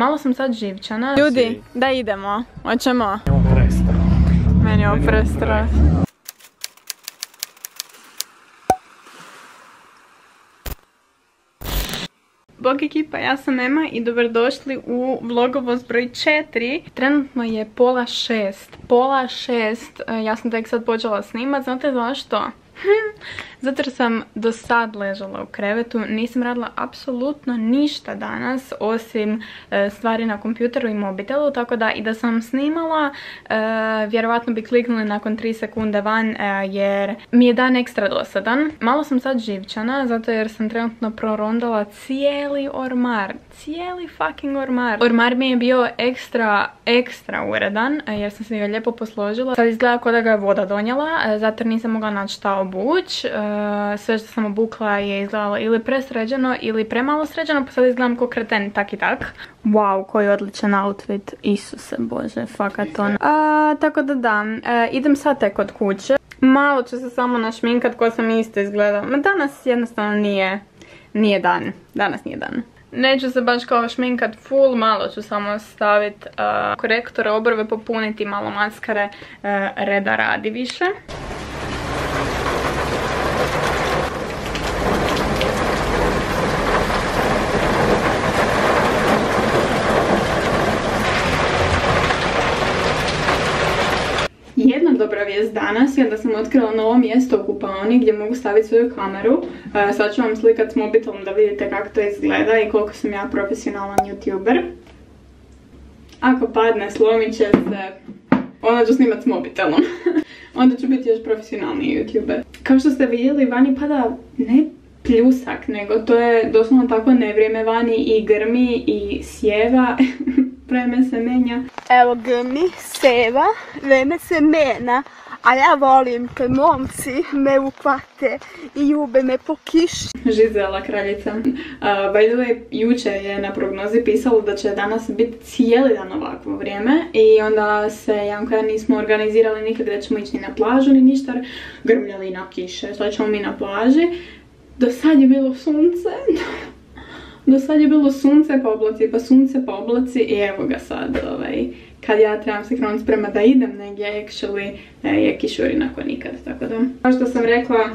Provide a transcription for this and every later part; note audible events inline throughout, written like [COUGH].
malo sam sad živčana. Ljudi, da idemo. Hoćemo? Meni je ovo prestro. Bog ekipa, ja sam Ema i dobrodošli u vlogovoz broj 4. Trenutno je pola šest. Pola šest, e, ja sam tek sad počela snimat, znate zašto? [LAUGHS] Zato sam do sad ležala u krevetu, nisam radila apsolutno ništa danas osim e, stvari na kompjuteru i mobitelu, tako da i da sam snimala, e, vjerovatno bi kliknuli nakon 3 sekunde van e, jer mi je dan ekstra dosadan. Malo sam sad živčana zato jer sam trenutno prorondala cijeli ormar, cijeli fucking ormar. Ormar mi je bio ekstra, ekstra uredan jer sam se ga lijepo posložila. Sad izgleda kao da ga je voda donijela, zato jer nisam mogla naći šta obuć sve što sam obukla je izgledalo ili presređeno ili premalo sređeno, pa sad izgledam ko kreten, tak i tak. Wow, koji odličan outfit, Isuse Bože, fakat on. tako da da, e, idem sad tek od kuće. Malo ću se samo našminkat ko sam isto izgledala. Ma danas jednostavno nije, nije dan, danas nije dan. Neću se baš kao šminkat full, malo ću samo staviti korektore, obrve popuniti, malo maskare, reda radi više. Danas je da sam otkrila novo mjesto u kupaoni gdje mogu staviti svoju kameru. E, sad ću vam slikat s mobitelom da vidite kako to izgleda i koliko sam ja profesionalan youtuber. Ako padne, slomit će se, onda ću snimat s mobitelom. [LAUGHS] onda ću biti još profesionalni youtuber. Kao što ste vidjeli, vani pada ne pljusak, nego to je doslovno tako nevrijeme vani i grmi i sjeva. [LAUGHS] vreme se menja. Evo grmi, seva, vreme se mena. A ja volim kad momci me upate i ljube me po kiši. Žizela kraljica. By the way, juče je na prognozi pisalo da će danas biti cijeli dan ovakvo vrijeme i onda se Janko ja nismo organizirali nikad da ćemo ići ni na plažu ni ništa, grmljali na kiše, sad ćemo mi na plaži. Do sad je bilo sunce, do sad je bilo sunce pa oblaci, pa sunce pa oblaci i evo ga sad, ovaj, kad ja trebam se krenuti sprema da idem negdje, actually, e, je kišuri nakon nikad, tako da. Kao što sam rekla,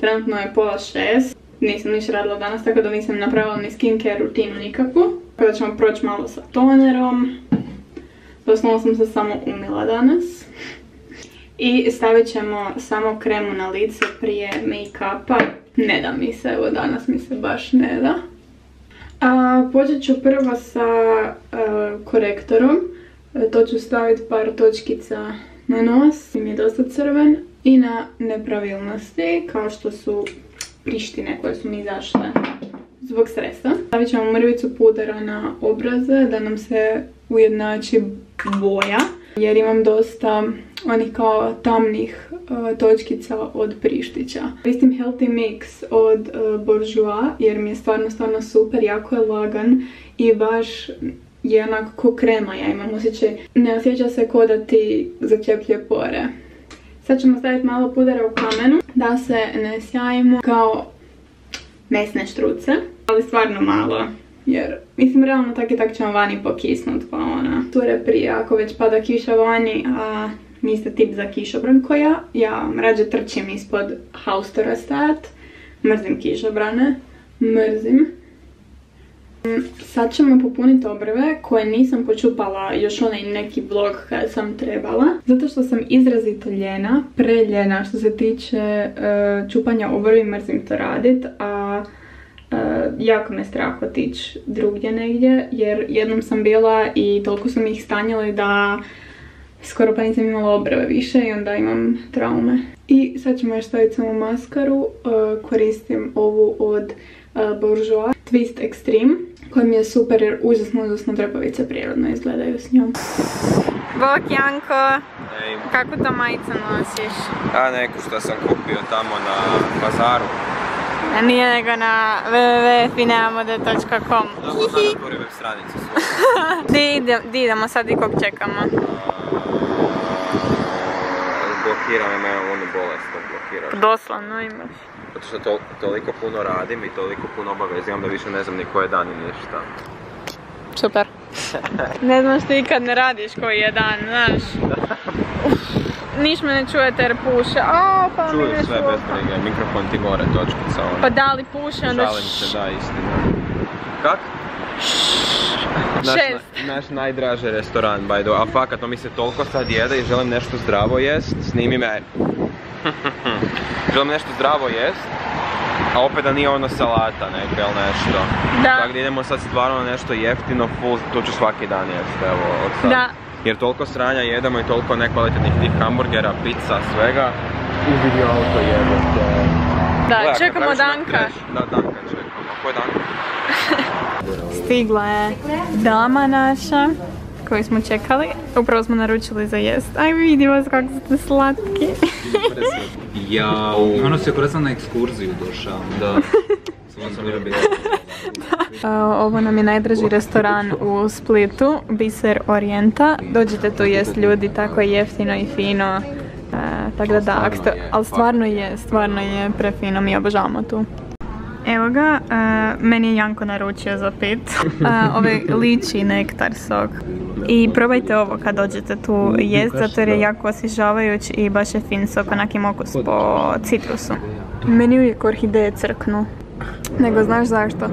trenutno je pola šest, nisam niš radila danas, tako da nisam napravila ni skincare rutinu nikakvu. Kada ćemo proći malo sa tonerom, doslovno sam se samo umila danas. I stavit ćemo samo kremu na lice prije make-upa. Ne da mi se, evo danas mi se baš ne da. Počet ću prvo sa korektorom. E, to ću staviti par točkica na nos, im je dosta crven. I na nepravilnosti, kao što su prištine koje su mi izašle zbog stresa. Stavit ćemo mrvicu pudera na obraze da nam se ujednači boja. Jer imam dosta onih kao tamnih uh, točkica od prištića. Koristim Healthy Mix od uh, Bourjois jer mi je stvarno, stvarno super, jako je lagan i baš je onako ko krema, ja imam osjećaj. Ne osjeća se ko da ti začeplje pore. Sad ćemo staviti malo pudera u kamenu da se ne sjajimo kao mesne štruce, ali stvarno malo. Jer, mislim, realno tak i tak ćemo vani pokisnut, pa ona, ture prije, ako već pada kiša vani, a niste tip za kišobran koja, ja rađe trčim ispod haustora stajat, mrzim kišobrane, mrzim. Sad ćemo popuniti obrve koje nisam počupala još onaj neki vlog kad sam trebala. Zato što sam izrazito ljena, preljena što se tiče e, čupanja obrvi, mrzim to radit, a e, jako me strah otići drugdje negdje jer jednom sam bila i toliko sam ih stanjali da skoro pa nisam imala obrve više i onda imam traume. I sad ćemo još staviti samo maskaru, e, koristim ovu od Bourjois Twist Extreme koja mi je super jer užasno, užasno trepavice prirodno izgledaju s njom. Bok Janko, kako to majica nosiš? A neku što sam kupio tamo na bazaru. A nije nego na www.fineamode.com na web stranicu [LAUGHS] Di idemo sad i kog čekamo? Blokira me, onu bolest, blokira. Doslovno imaš. Zato što to, toliko puno radim i toliko puno obavezim da više ne znam ni koje dan i ništa. Super. [LAUGHS] ne znam što ikad ne radiš koji je dan, znaš. [LAUGHS] Niš me ne čujete jer puše. A, pa mi Čuju ne sve bez brige, mikrofon ti gore, točkica ono. Pa da li puše, onda Žalim se, da, istina. Kak? Naš, Šest. na- naš najdraži restoran, by the way. A fakat, no mi se toliko sad jede i želim nešto zdravo jest. Snimi me. [LAUGHS] želim nešto zdravo jest. A opet da nije ono salata neka ili nešto. Da. Tako da idemo sad stvarno na nešto jeftino, full, to ću svaki dan jest, evo, od sad. Da. Jer toliko sranja jedemo i toliko nekvalitetnih tih hamburgera, pizza, svega. Uzidi auto jebote. Da, Gledaj, čekamo Danka. kreš. Da, Danka čekamo. Ko je Danka? [LAUGHS] Stigla je dama naša koju smo čekali. Upravo smo naručili za jest. Aj vidi vas kako ste slatki. Jau. Ono se kroz na ekskurziju došao. Da. [LAUGHS] [LAUGHS] Ovo nam je najdraži restoran u Splitu, Biser Orijenta. Dođite tu jest ljudi, tako je jeftino i fino. E, tako da da, ali fakat. stvarno je, stvarno je prefino, mi obožavamo tu. Evo ga, e, meni je Janko naručio za pit. [LAUGHS] E, ovaj liči nektar sok. I probajte ovo kad dođete tu jest, zato jer je jako osvježavajuć i baš je fin sok, onak okus po citrusu. Meni uvijek orhideje crknu. Nego znaš zašto? E,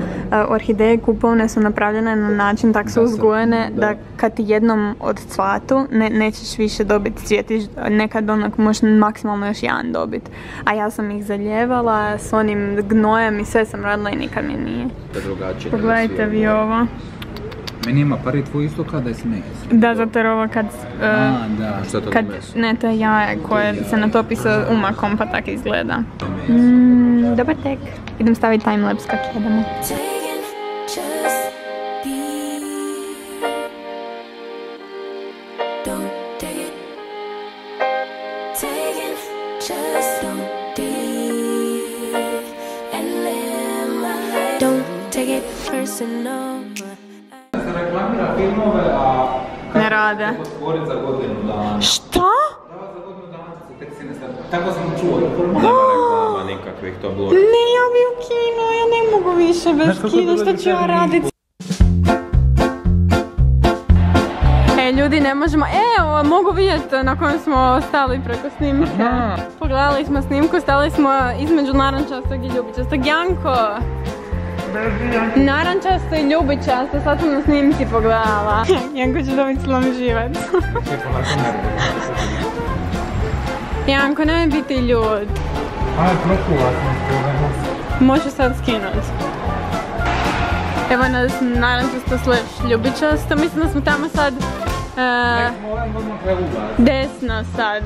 Orhideje kupovne su napravljene na način, tak su uzgojene da kad ti jednom od cvatu ne, nećeš više dobiti cvjetiš, nekad onak možeš maksimalno još jedan dobiti. A ja sam ih zaljevala s onim gnojem i sve sam radila i nikad mi nije. drugačije. Pogledajte vi ovo. Meni ima prvi tvoj isto kada je smes. Da, zato jer ovo kad... e, A, da. Što to kad meso? ne, to je jaje koje se natopi sa umakom pa tako izgleda. Mm, dobar tek. Idem staviti timelapse kak jedemo. Reklamira filmove, a Ne rade. stvorit za godinu dana. Šta? Da, za godinu dana će se tek sine staviti. Tako sam čuo. Nema reklama nikakvih, to bilo. Ne, ja bi u kino, ja ne mogu više bez kina, šta ću ja radit? E, ljudi, ne možemo, evo, mogu vidjeti na kojem smo stali preko snimke. Pogledali smo snimku, stali smo između narančastog i ljubičastog. Janko! Narančasto i ljubičasto, sad sam na snimci pogledala. [LAUGHS] Janko će dobiti slomi živac. Janko, nemoj biti ljud. Aj, prokula sam Može sad skinut. Evo nas narančasto slash ljubičasto. Mislim da smo tamo sad preuglas. desno sad.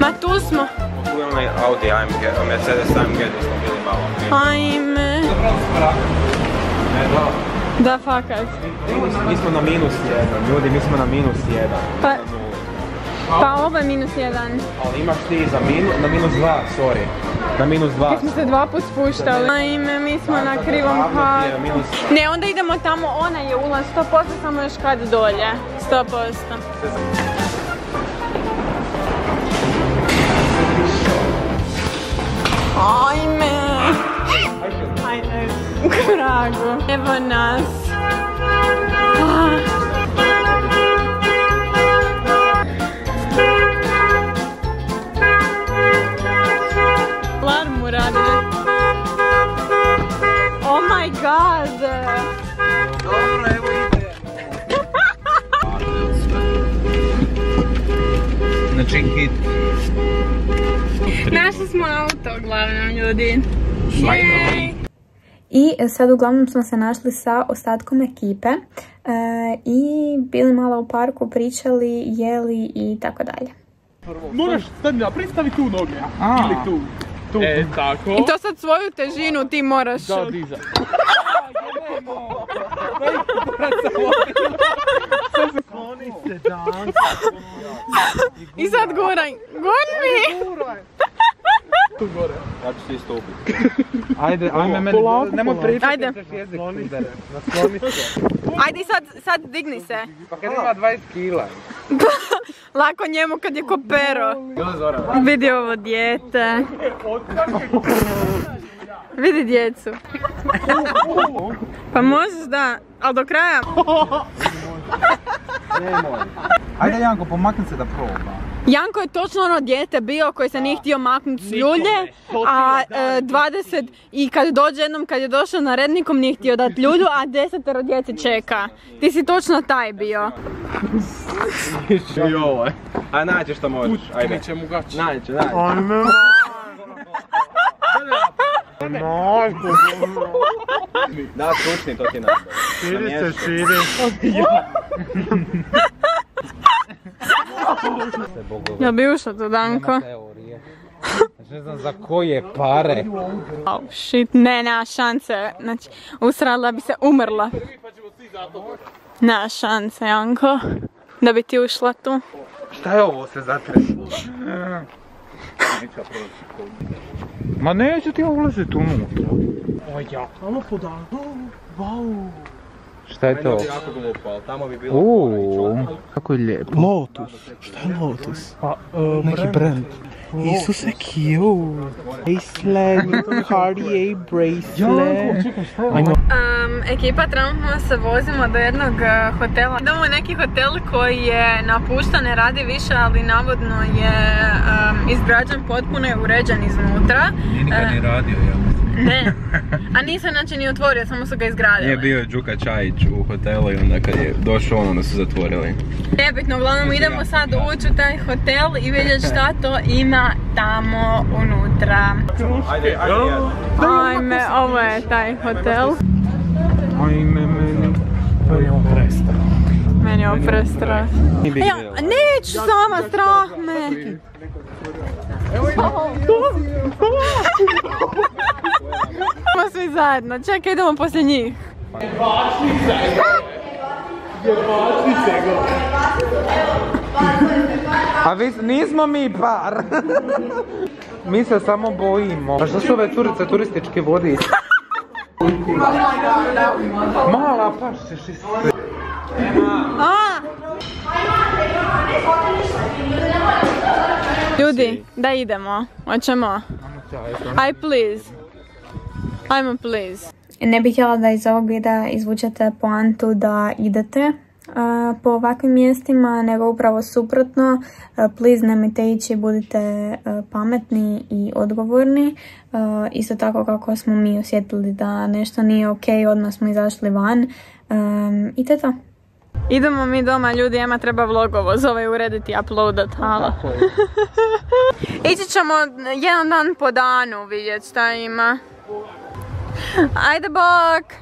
Ma tu smo. Tu je onaj Audi AMG, Mercedes AMG gdje smo bili malo prije. Ajme. Ne, da. Da, fakat. Mi smo na minus jedan, ljudi, mi smo na minus jedan. Pa-. Pa ovo je minus jedan. Ali imaš ti za minus, na minus dva, sorry. Na minus dva. Mi smo se dva put spuštali. Ajme, mi smo na krivom minus Ne, onda idemo tamo, ona je ulaz 100%, samo još kad dolje. 100%. Ajme! Ajde, u kragu. Evo nas. Ah. Hit. Našli smo auto uglavnom ljudi. I sad uglavnom smo se našli sa ostatkom ekipe e, i bili malo u parku, pričali, jeli i tako dalje. Moraš sad napraviti stavi tu noge. Ili tu. Tu. E, tako. I to sad svoju težinu ti moraš... Da, [LAUGHS] I sad guraj. Gurni! Tu gore. Ja ću se isto ubiti. Ajde, ajme meni, nemoj pričati, Ajde. ćeš jezik udare. Nasloni se. Ajde sad, sad digni se. Pa kad ima 20 kila. [LAUGHS] Lako njemu kad je ko pero. Vidi ovo dijete. Vidi djecu. Pa možeš da, ali do kraja. [LAUGHS] Ajde Janko, pomakni se da proba. Janko je točno ono dijete bio koji se nije htio maknuti s ljulje, a e, 20 i kad dođe jednom kad je došao na red nikom nije htio dati ljulju, a desetero djece čeka. Ti si točno taj bio. I ovo je. A nađe što možeš, ajde. će mu gaći. [LAUGHS] Nađe. Da, to ti. Širi se, širi. Jel bi ušao tu Danko? Ne znam za koje pare. Oh shit, ne, nema šanse. Znači, usrala bi se umrla. Nema šanse, Janko. Da bi ti ušla tu. Šta je ovo se zatreslo? Ma neću ti ulaziti unutra. O ja. Ovo podan. Wow. Šta je to? jako glupo, ali tamo bi bilo... Uuu, kako je lijepo. Lotus. Šta je Lotus? Pa, Neki brand. Isuse, cute. Bracelet, Cartier bracelet. Um, ekipa trenutno se vozimo do jednog uh, hotela. Idemo u neki hotel koji je napušten, ne radi više, ali navodno je um, izgrađen potpuno je uređen iznutra. Nije nikad ni radio, ja. Ne, a nisam znači ni otvorio, samo su ga izgradili. Nije bio je Đuka Čajić u hotelu i onda kad je došao on, onda su zatvorili. Nebitno, uglavnom idemo sad ući u taj hotel i vidjeti šta to ima tamo unutra. Ajde, ajde, jedan. Ajme, ovo je taj hotel. Ajme meni. To je. Meni je ovo prestrah. Ja, neću sama, strah me. Idemo svi zajedno, čekaj idemo poslije njih. A vi, nismo mi par. mi se samo bojimo. A što su ove curice turističke vodi? Mala pašćeš i sve. A! Ljudi, da idemo. Hoćemo? Aj, please. Ajmo, please. Ne bih htjela da iz ovog videa izvučete poantu da idete a, po ovakvim mjestima, nego upravo suprotno. A, please nemojte ići, budite a, pametni i odgovorni. Isto tako kako smo mi osjetili da nešto nije ok, odmah smo izašli van. Um, I to je to. Idemo mi doma, ljudi, Ema treba vlogovo, zove urediti i uploadat, halo. [LAUGHS] Ići ćemo jedan dan po danu vidjeti šta ima. Ajde bok!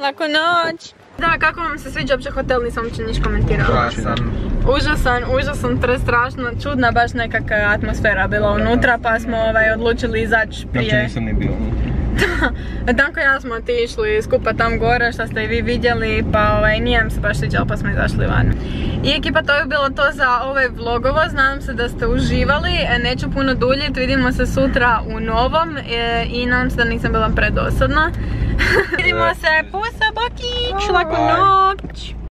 Laku noć! Da, kako vam se sviđa uopće hotel, nisam uopće niš komentirala. Užasan, užasan, prestrašno, čudna baš nekakva atmosfera bila unutra, pa smo ovaj, odlučili izaći prije. nisam ni bio Danko [LAUGHS] i ja smo otišli skupa tam gore što ste i vi vidjeli pa ovaj, nije nam se baš sviđalo pa smo izašli van. I ekipa to je bilo to za ovaj vlogovo, nadam se da ste uživali, E, neću puno duljiti, vidimo se sutra u novom e, i nadam se da nisam bila predosadna. [LAUGHS] vidimo se, pusa, bokić, laku noć!